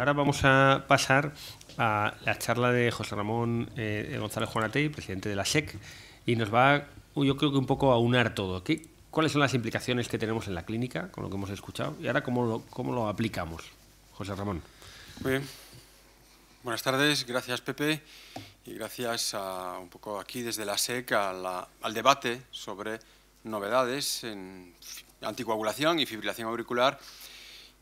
ahora vamos a pasar a la charla de José Ramón eh, González Juanatey, presidente de la SEC, y nos va, yo creo que un poco a unar todo. ¿Qué, ¿Cuáles son las implicaciones que tenemos en la clínica, con lo que hemos escuchado, y ahora cómo lo, cómo lo aplicamos? José Ramón. Muy bien. Buenas tardes, gracias Pepe y gracias a, un poco aquí desde la SEC al debate sobre novedades en anticoagulación y fibrilación auricular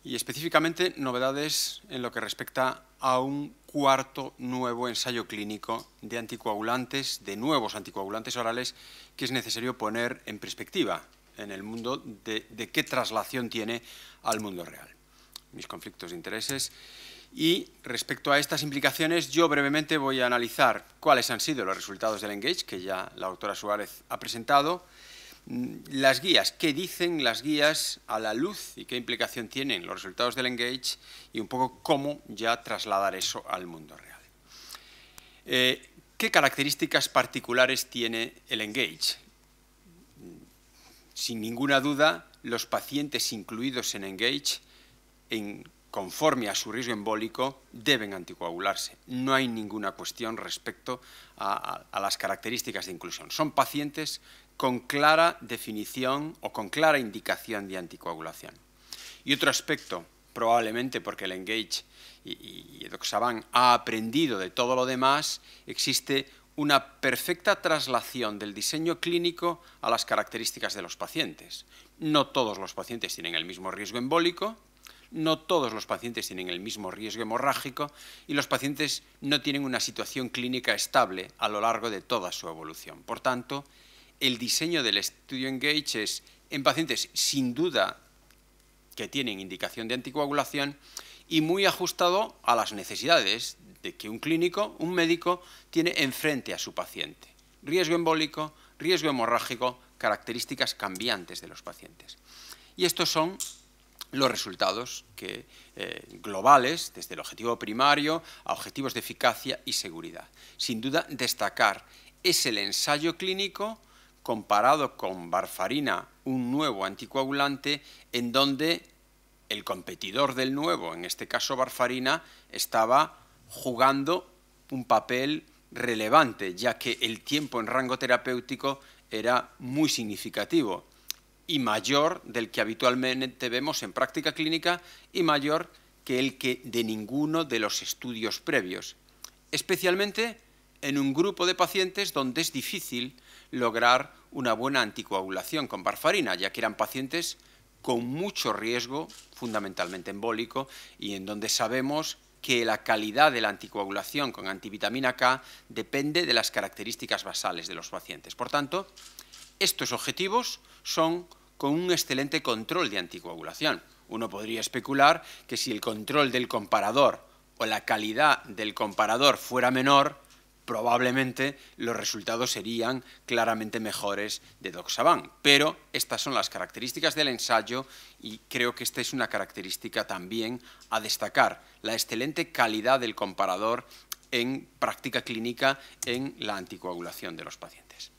y específicamente novedades en lo que respecta a un cuarto nuevo ensayo clínico de anticoagulantes, de nuevos anticoagulantes orales, que es necesario poner en perspectiva en el mundo de, qué traslación tiene al mundo real. Mis conflictos de intereses. Y respecto a estas implicaciones, yo brevemente voy a analizar cuáles han sido los resultados del Engage, que ya la doctora Suárez ha presentado, las guías, qué dicen las guías a la luz y qué implicación tienen los resultados del Engage y un poco cómo ya trasladar eso al mundo real. Eh, ¿Qué características particulares tiene el Engage? Sin ninguna duda, los pacientes incluidos en Engage, en, conforme a su riesgo embólico, deben anticoagularse. No hay ninguna cuestión respecto a las características de inclusión. Son pacientes con clara definición o con clara indicación de anticoagulación. Y otro aspecto, probablemente porque el Engage y, y Doxaban ha aprendido de todo lo demás, existe una perfecta traslación del diseño clínico a las características de los pacientes. No todos los pacientes tienen el mismo riesgo embólico, no todos los pacientes tienen el mismo riesgo hemorrágico y los pacientes no tienen una situación clínica estable a lo largo de toda su evolución. Por tanto, el diseño del estudio Engage es en pacientes sin duda que tienen indicación de anticoagulación y muy ajustado a las necesidades de que un clínico, un médico, tiene enfrente a su paciente. Riesgo embólico, riesgo hemorrágico, características cambiantes de los pacientes. Y estos son los resultados que, eh, globales, desde el objetivo primario a objetivos de eficacia y seguridad. Sin duda, destacar es el ensayo clínico comparado con varfarina, un nuevo anticoagulante, en donde el competidor del nuevo, en este caso varfarina, estaba jugando un papel relevante, ya que el tiempo en rango terapéutico era muy significativo y mayor del que habitualmente vemos en práctica clínica y mayor que el que de ninguno de los estudios previos, especialmente en un grupo de pacientes donde es difícil lograr una buena anticoagulación con varfarina, ya que eran pacientes con mucho riesgo, fundamentalmente embólico, y en donde sabemos que la calidad de la anticoagulación con antivitamina K depende de las características basales de los pacientes. Por tanto, estos objetivos son con un excelente control de anticoagulación. Uno podría especular que si el control del comparador o la calidad del comparador fuera menor, probablemente los resultados serían claramente mejores de Doxaban. Pero estas son las características del ensayo y creo que esta es una característica también a destacar, la excelente calidad del comparador en práctica clínica en la anticoagulación de los pacientes.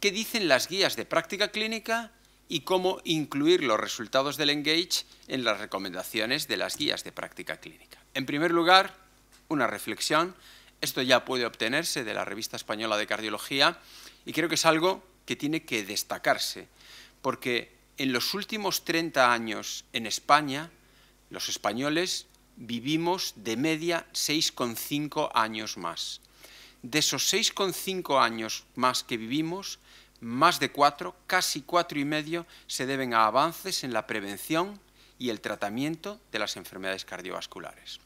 ¿Qué dicen las guías de práctica clínica y cómo incluir los resultados del Engage en las recomendaciones de las guías de práctica clínica? En primer lugar, una reflexión esto ya puede obtenerse de la Revista Española de Cardiología y creo que es algo que tiene que destacarse, porque en los últimos 30 años en España, los españoles vivimos de media 6,5 años más. De esos 6,5 años más que vivimos, más de cuatro, casi cuatro y medio, se deben a avances en la prevención y el tratamiento de las enfermedades cardiovasculares.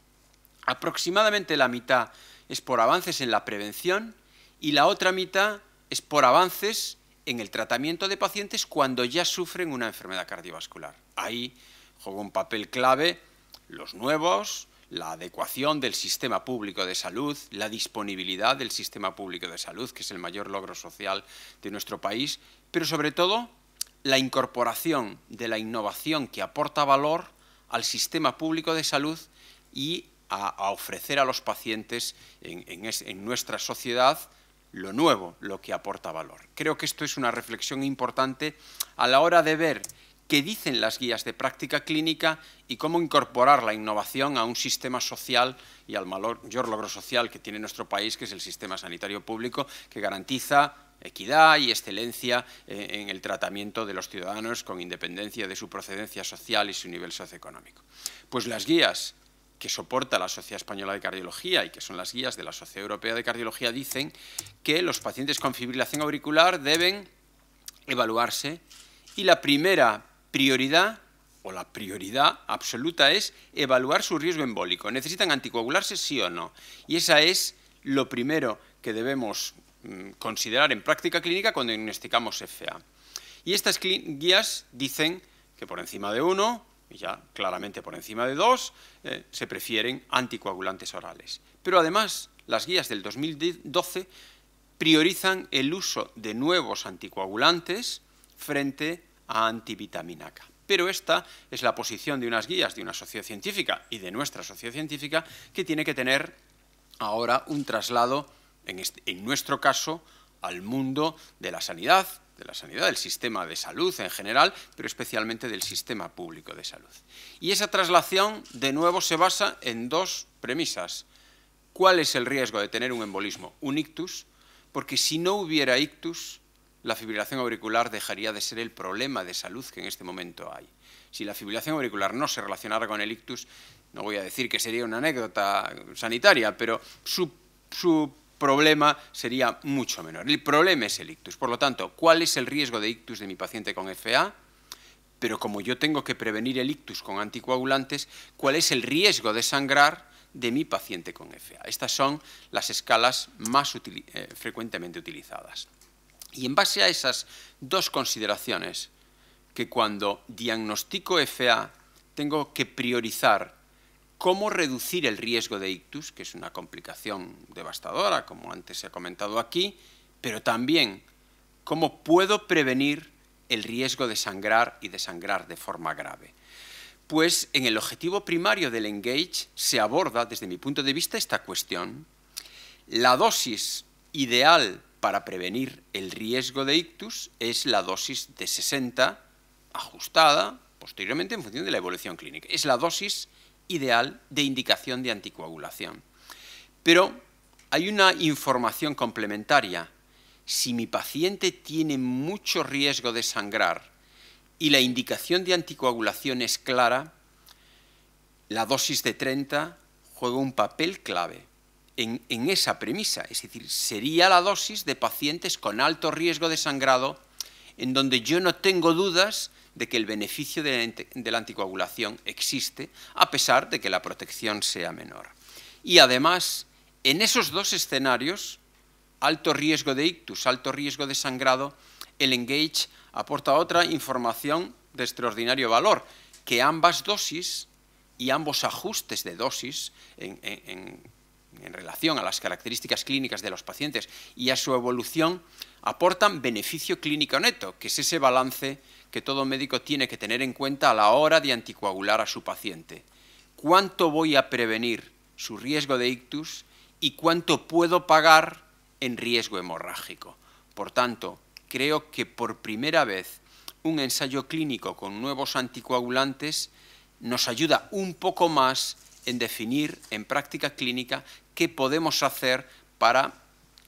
Aproximadamente la mitad es por avances en la prevención y la otra mitad es por avances en el tratamiento de pacientes cuando ya sufren una enfermedad cardiovascular. Ahí juega un papel clave los nuevos, la adecuación del sistema público de salud, la disponibilidad del sistema público de salud, que es el mayor logro social de nuestro país, pero sobre todo la incorporación de la innovación que aporta valor al sistema público de salud y a, ofrecer a los pacientes en, nuestra sociedad lo nuevo, lo que aporta valor. Creo que esto es una reflexión importante a la hora de ver qué dicen las guías de práctica clínica y cómo incorporar la innovación a un sistema social y al mayor logro social que tiene nuestro país, que es el sistema sanitario público, que garantiza equidad y excelencia eh, en el tratamiento de los ciudadanos con independencia de su procedencia social y su nivel socioeconómico. Pues las guías que soporta la Sociedad Española de Cardiología y que son las guías de la Sociedad Europea de Cardiología dicen que los pacientes con fibrilación auricular deben evaluarse y la primera prioridad o la prioridad absoluta es evaluar su riesgo embólico. ¿Necesitan anticoagularse sí o no? Y esa es lo primero que debemos Mm, considerar en práctica clínica cuando diagnosticamos FA. Y estas guías dicen que por encima de uno, ya claramente por encima de dos, eh, se prefieren anticoagulantes orales. Pero además, las guías del 2012 priorizan el uso de nuevos anticoagulantes frente a antivitamina K. Pero esta es la posición de unas guías de una sociedad científica y de nuestra sociedad científica que tiene que tener ahora un traslado este, en, nuestro caso, al mundo de la sanidad, de la sanidad, del sistema de salud en general, pero especialmente del sistema público de salud. Y esa traslación, de nuevo, se basa en dos premisas. ¿Cuál es el riesgo de tener un embolismo? Un ictus, porque si no hubiera ictus, la fibrilación auricular dejaría de ser el problema de salud que en este momento hay. Si la fibrilación auricular no se relacionara con el ictus, no voy a decir que sería una anécdota sanitaria, pero su, su problema sería mucho menor. El problema es el ictus. Por lo tanto, ¿cuál es el riesgo de ictus de mi paciente con FA? Pero como yo tengo que prevenir el ictus con anticoagulantes, ¿cuál es el riesgo de sangrar de mi paciente con FA? Estas son las escalas más eh, frecuentemente utilizadas. Y en base a esas dos consideraciones, que cuando diagnostico FA tengo que priorizar cómo reducir el riesgo de ictus, que es una complicación devastadora, como antes se ha comentado aquí, pero también cómo puedo prevenir el riesgo de sangrar y de sangrar de forma grave. Pues en el objetivo primario del Engage se aborda, desde mi punto de vista, esta cuestión. La dosis ideal para prevenir el riesgo de ictus es la dosis de 60, ajustada posteriormente en función de la evolución clínica. Es la dosis ideal de indicación de anticoagulación. Pero hay una información complementaria. Si mi paciente tiene mucho riesgo de sangrar y la indicación de anticoagulación es clara, la dosis de 30 juega un papel clave en, en, esa premisa. Es decir, sería la dosis de pacientes con alto riesgo de sangrado en donde yo no tengo dudas de que el beneficio de la anticoagulación existe, a pesar de que la protección sea menor. Y además, en esos dos escenarios, alto riesgo de ictus, alto riesgo de sangrado, el Engage aporta otra información de extraordinario valor, que ambas dosis y ambos ajustes de dosis en, en relación a las características clínicas de los pacientes y a su evolución aportan beneficio clínico neto, que es ese balance que todo médico tiene que tener en cuenta a la hora de anticoagular a su paciente. ¿Cuánto voy a prevenir su riesgo de ictus y cuánto puedo pagar en riesgo hemorrágico? Por tanto, creo que por primera vez un ensayo clínico con nuevos anticoagulantes nos ayuda un poco más en definir en práctica clínica qué podemos hacer para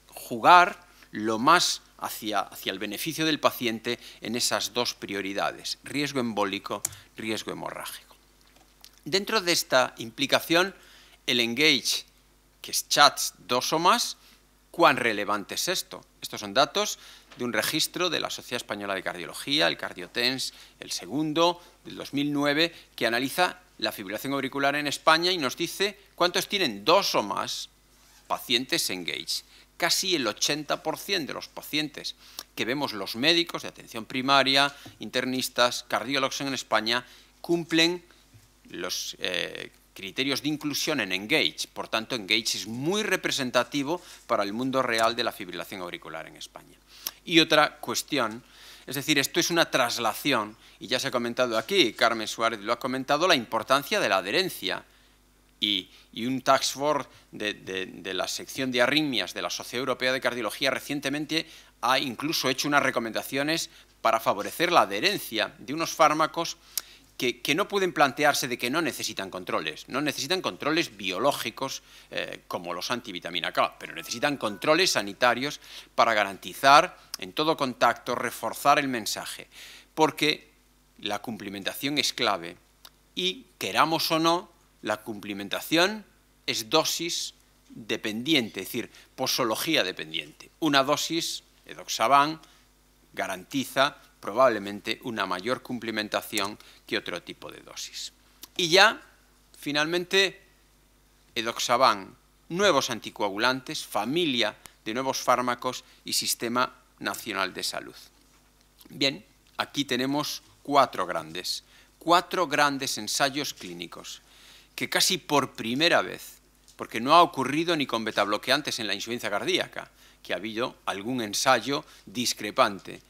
jugar lo más hacia, el beneficio del paciente en esas dos prioridades, riesgo embólico, riesgo hemorrágico. Dentro de esta implicación, el engage, que es chats dos o más, ¿cuán relevante es esto? Estos son datos de un registro de la Sociedad Española de Cardiología, el Cardiotens, el segundo, del 2009, que analiza la fibrilación auricular en España y nos dice cuántos tienen dos o más pacientes engage casi el 80% de los pacientes que vemos los médicos de atención primaria, internistas, cardiólogos en España, cumplen los eh, criterios de inclusión en Engage. Por tanto, Engage es muy representativo para el mundo real de la fibrilación auricular en España. Y otra cuestión, es decir, esto es una traslación, y ya se ha comentado aquí, Carmen Suárez lo ha comentado, la importancia de la adherencia y, un tax force de, la sección de arritmias de la Sociedad Europea de Cardiología recientemente ha incluso hecho unas recomendaciones para favorecer la adherencia de unos fármacos que, no pueden plantearse de que no necesitan controles. No necesitan controles biológicos eh, como los antivitamina K, pero necesitan controles sanitarios para garantizar en todo contacto, reforzar el mensaje. Porque la cumplimentación es clave y, queramos o no, la cumplimentación es dosis dependiente, es decir, posología dependiente. Una dosis, edoxaban, garantiza probablemente una mayor cumplimentación que otro tipo de dosis. Y ya, finalmente, edoxaban, nuevos anticoagulantes, familia de nuevos fármacos y Sistema Nacional de Salud. Bien, aquí tenemos cuatro grandes, cuatro grandes ensayos clínicos que casi por primera vez, porque no ha ocurrido ni con betabloqueantes en la insuficiencia cardíaca, que ha habido algún ensayo discrepante,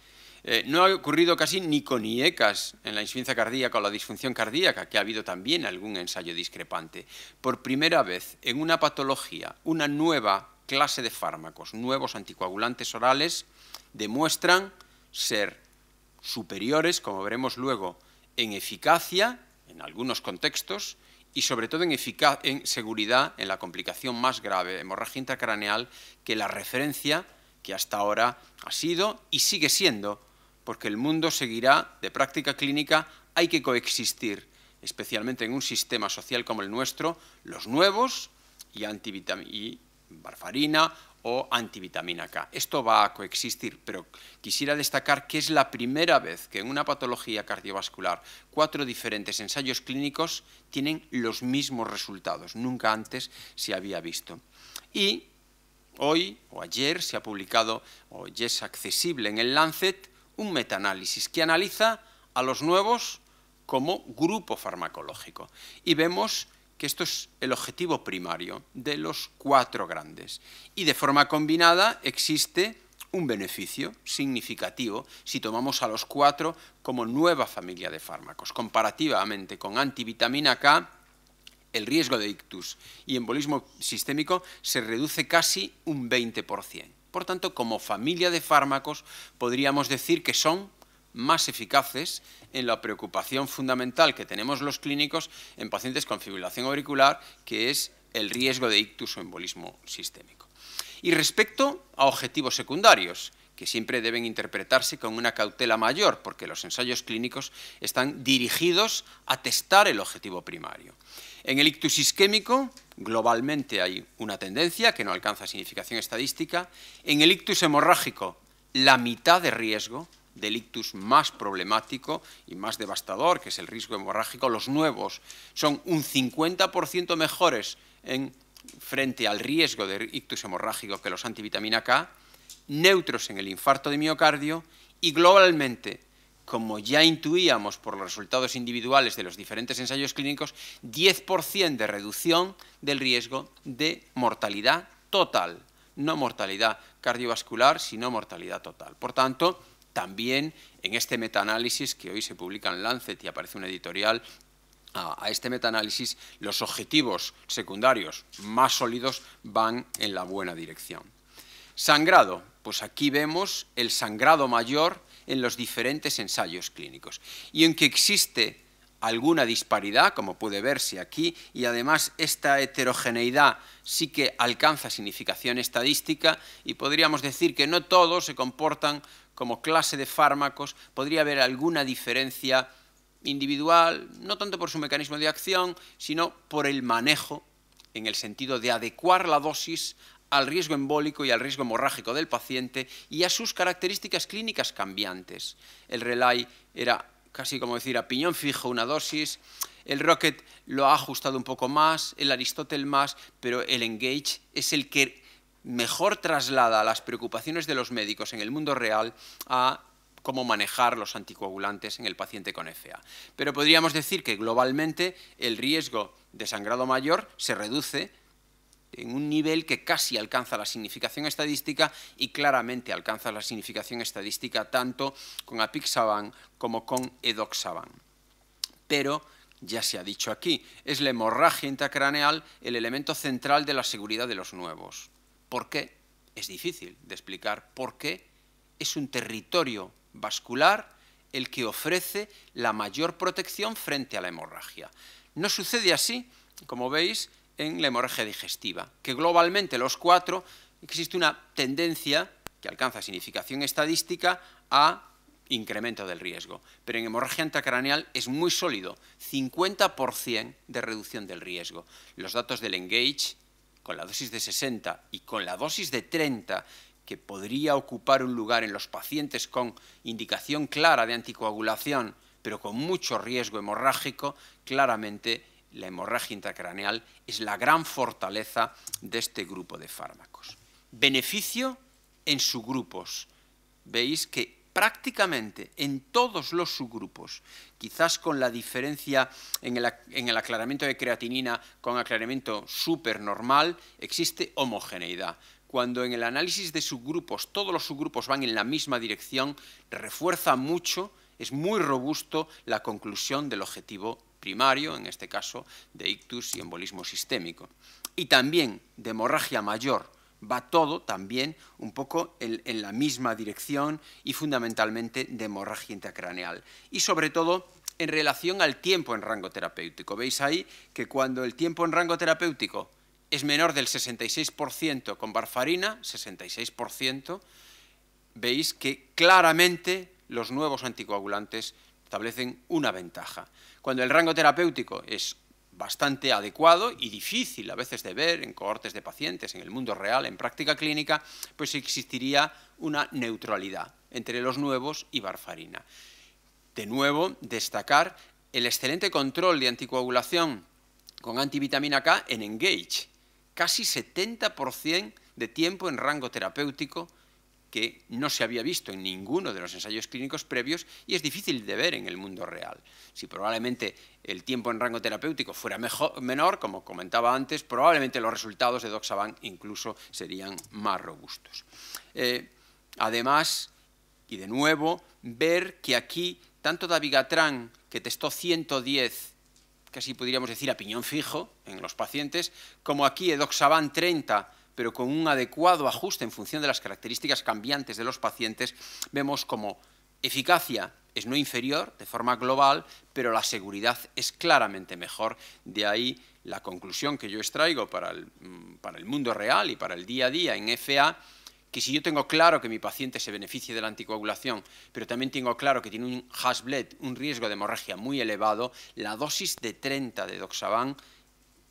eh, no ha ocurrido casi ni con IECAS en la insuficiencia cardíaca o la disfunción cardíaca, que ha habido también algún ensayo discrepante. Por primera vez en una patología, una nueva clase de fármacos, nuevos anticoagulantes orales, demuestran ser superiores, como veremos luego, en eficacia, en algunos contextos, y sobre todo en, en seguridad en la complicación más grave, hemorragia intracraneal, que la referencia que hasta ahora ha sido y sigue siendo porque el mundo seguirá de práctica clínica, hay que coexistir, especialmente en un sistema social como el nuestro, los nuevos y, y barfarina o antivitamina K. Esto va a coexistir, pero quisiera destacar que es la primera vez que en una patología cardiovascular cuatro diferentes ensayos clínicos tienen los mismos resultados. Nunca antes se había visto. Y hoy o ayer se ha publicado, o es accesible en el Lancet, un metaanálisis que analiza a los nuevos como grupo farmacológico. Y vemos que esto es el objetivo primario de los cuatro grandes. Y de forma combinada existe un beneficio significativo si tomamos a los cuatro como nueva familia de fármacos. Comparativamente con antivitamina K, el riesgo de ictus y embolismo sistémico se reduce casi un 20%. Por tanto, como familia de fármacos, podríamos decir que son más eficaces en la preocupación fundamental que tenemos los clínicos en pacientes con fibrilación auricular, que es el riesgo de ictus o embolismo sistémico. Y respecto a objetivos secundarios, que siempre deben interpretarse con una cautela mayor, porque los ensayos clínicos están dirigidos a testar el objetivo primario. En el ictus isquémico, globalmente hay una tendencia que no alcanza significación estadística. En el ictus hemorrágico, la mitad de riesgo del ictus más problemático y más devastador, que es el riesgo hemorrágico, los nuevos son un 50% mejores en, frente al riesgo de ictus hemorrágico que los antivitamina K, neutros en el infarto de miocardio y globalmente como ya intuíamos por los resultados individuales de los diferentes ensayos clínicos, 10% de reducción del riesgo de mortalidad total, no mortalidad cardiovascular, sino mortalidad total. Por tanto, también en este metaanálisis que hoy se publica en Lancet y aparece un editorial a, este metaanálisis, los objetivos secundarios más sólidos van en la buena dirección. Sangrado, pues aquí vemos el sangrado mayor en los diferentes ensayos clínicos. Y en que existe alguna disparidad, como puede verse aquí, y además esta heterogeneidad sí que alcanza significación estadística y podríamos decir que no todos se comportan como clase de fármacos, podría haber alguna diferencia individual, no tanto por su mecanismo de acción, sino por el manejo, en el sentido de adecuar la dosis al riesgo embólico y al riesgo hemorrágico del paciente y a sus características clínicas cambiantes. El Relay era casi como decir a piñón fijo una dosis, el Rocket lo ha ajustado un poco más, el Aristotle más, pero el Engage es el que mejor traslada las preocupaciones de los médicos en el mundo real a cómo manejar los anticoagulantes en el paciente con FA. Pero podríamos decir que globalmente el riesgo de sangrado mayor se reduce en un nivel que casi alcanza la significación estadística y claramente alcanza la significación estadística tanto con apixaban como con edoxaban. Pero, ya se ha dicho aquí, es la hemorragia intracraneal el elemento central de la seguridad de los nuevos. ¿Por qué? Es difícil de explicar por qué es un territorio vascular el que ofrece la mayor protección frente a la hemorragia. No sucede así, como veis, en la hemorragia digestiva, que globalmente los cuatro existe una tendencia que alcanza significación estadística a incremento del riesgo. Pero en hemorragia intracraneal es muy sólido, 50% de reducción del riesgo. Los datos del Engage, con la dosis de 60 y con la dosis de 30, que podría ocupar un lugar en los pacientes con indicación clara de anticoagulación, pero con mucho riesgo hemorrágico, claramente la hemorragia intracraneal es la gran fortaleza de este grupo de fármacos. Beneficio en subgrupos. Veis que prácticamente en todos los subgrupos, quizás con la diferencia en el, aclaramiento de creatinina con aclaramiento supernormal, existe homogeneidad. Cuando en el análisis de subgrupos todos los subgrupos van en la misma dirección, refuerza mucho, es muy robusto la conclusión del objetivo primario, en este caso de ictus y embolismo sistémico. Y también de hemorragia mayor, va todo también un poco en, la misma dirección y fundamentalmente de hemorragia intracraneal. Y sobre todo en relación al tiempo en rango terapéutico. Veis ahí que cuando el tiempo en rango terapéutico es menor del 66% con barfarina, 66%, veis que claramente los nuevos anticoagulantes establecen una ventaja. Cuando el rango terapéutico es bastante adecuado y difícil a veces de ver en cohortes de pacientes, en el mundo real, en práctica clínica, pues existiría una neutralidad entre los nuevos y varfarina. De nuevo, destacar el excelente control de anticoagulación con antivitamina K en Engage, casi 70% de tiempo en rango terapéutico que no se había visto en ninguno de los ensayos clínicos previos y es difícil de ver en el mundo real. Si probablemente el tiempo en rango terapéutico fuera menor, como comentaba antes, probablemente los resultados de Doxaban incluso serían más robustos. Eh, además, y de nuevo, ver que aquí tanto Davigatran, que testó 110 casi podríamos decir a piñón fijo en los pacientes, como aquí Edoxaban 30 pero con un adecuado ajuste en función de las características cambiantes de los pacientes, vemos como eficacia es no inferior de forma global, pero la seguridad es claramente mejor. De ahí la conclusión que yo extraigo para el, mm, para el mundo real y para el día a día en FA, que si yo tengo claro que mi paciente se beneficie de la anticoagulación, pero también tengo claro que tiene un Hasbled, un riesgo de hemorragia muy elevado, la dosis de 30 de Doxaban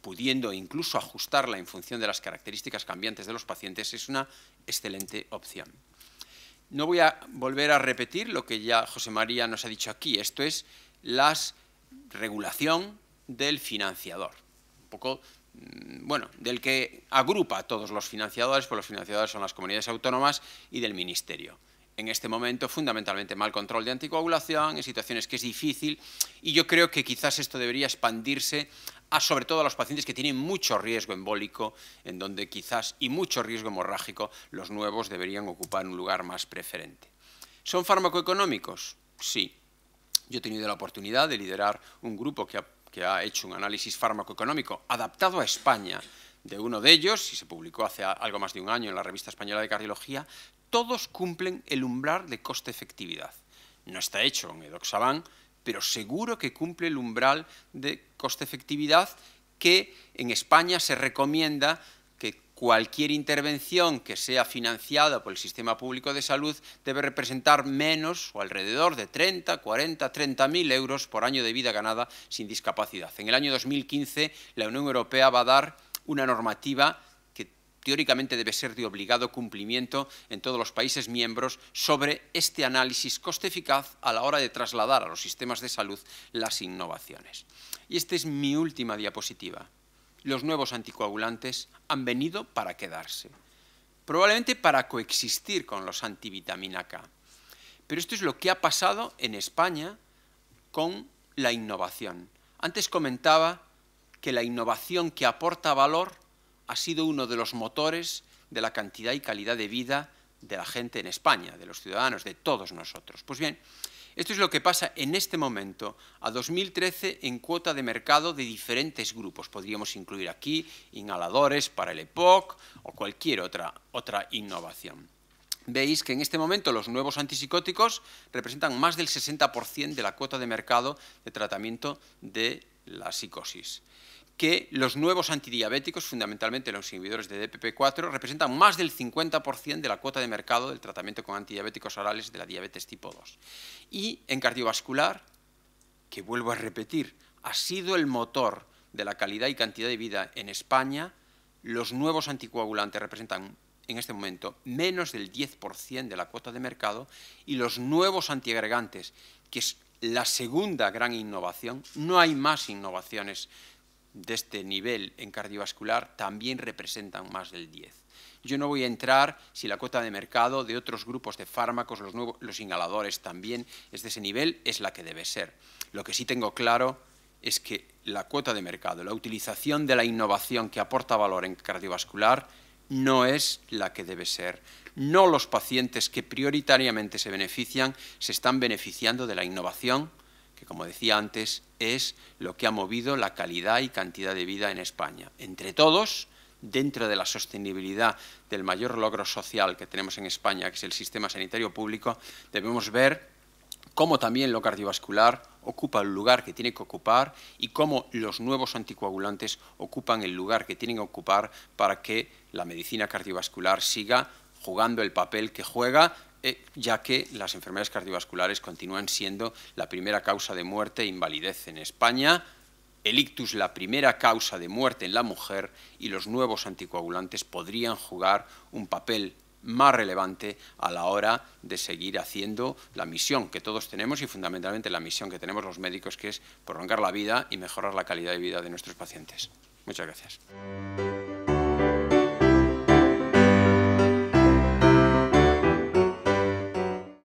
pudiendo incluso ajustarla en función de las características cambiantes de los pacientes, es una excelente opción. No voy a volver a repetir lo que ya José María nos ha dicho aquí, esto es la regulación del financiador, un poco, mm, bueno, del que agrupa a todos los financiadores, pues los financiadores son las comunidades autónomas y del Ministerio. En este momento fundamentalmente mal control de anticoagulación, en situaciones que es difícil, y yo creo que quizás esto debería expandirse a sobre todo a los pacientes que tienen mucho riesgo embólico, en donde quizás, y mucho riesgo hemorrágico, los nuevos deberían ocupar un lugar más preferente. ¿Son farmacoeconómicos? Sí. Yo he tenido la oportunidad de liderar un grupo que ha, que ha hecho un análisis farmacoeconómico adaptado a España de uno de ellos, y se publicó hace algo más de un año en la Revista Española de Cardiología, todos cumplen el umbral de coste-efectividad. No está hecho en edoxaban, pero seguro que cumple el umbral de coste-efectividad que en España se recomienda que cualquier intervención que sea financiada por el sistema público de salud debe representar menos o alrededor de 30, 40, 30 mil euros por año de vida ganada sin discapacidad. En el año 2015 la Unión Europea va a dar una normativa teóricamente debe ser de obligado cumplimiento en todos los países miembros sobre este análisis coste-eficaz a la hora de trasladar a los sistemas de salud las innovaciones. Y esta es mi última diapositiva. Los nuevos anticoagulantes han venido para quedarse, probablemente para coexistir con los antivitamina K. Pero esto es lo que ha pasado en España con la innovación. Antes comentaba que la innovación que aporta valor ha sido uno de los motores de la cantidad y calidad de vida de la gente en España, de los ciudadanos, de todos nosotros. Pues bien, esto es lo que pasa en este momento, a 2013, en cuota de mercado de diferentes grupos. Podríamos incluir aquí inhaladores para el EPOC o cualquier otra, otra innovación. veis que en este momento los nuevos antipsicóticos representan más del 60% de la cuota de mercado de tratamiento de la psicosis que los nuevos antidiabéticos, fundamentalmente los inhibidores de DPP4, representan más del 50% de la cuota de mercado del tratamiento con antidiabéticos orales de la diabetes tipo 2. Y en cardiovascular, que vuelvo a repetir, ha sido el motor de la calidad y cantidad de vida en España, los nuevos anticoagulantes representan en este momento menos del 10% de la cuota de mercado y los nuevos antiagregantes, que es la segunda gran innovación, no hay más innovaciones de este nivel en cardiovascular también representan más del 10. Yo no voy a entrar si la cuota de mercado de otros grupos de fármacos, los, nuevos, los inhaladores también es de ese nivel, es la que debe ser. Lo que sí tengo claro es que la cuota de mercado, la utilización de la innovación que aporta valor en cardiovascular no es la que debe ser. No los pacientes que prioritariamente se benefician se están beneficiando de la innovación que como decía antes es lo que ha movido la calidad y cantidad de vida en España. Entre todos, dentro de la sostenibilidad del mayor logro social que tenemos en España, que es el sistema sanitario público, debemos ver cómo también lo cardiovascular ocupa el lugar que tiene que ocupar y cómo los nuevos anticoagulantes ocupan el lugar que tienen que ocupar para que la medicina cardiovascular siga jugando el papel que juega eh, ya que las enfermedades cardiovasculares continúan siendo la primera causa de muerte e invalidez en España, el ictus la primera causa de muerte en la mujer y los nuevos anticoagulantes podrían jugar un papel más relevante a la hora de seguir haciendo la misión que todos tenemos y fundamentalmente la misión que tenemos los médicos, que es prolongar la vida y mejorar la calidad de vida de nuestros pacientes. Muchas gracias.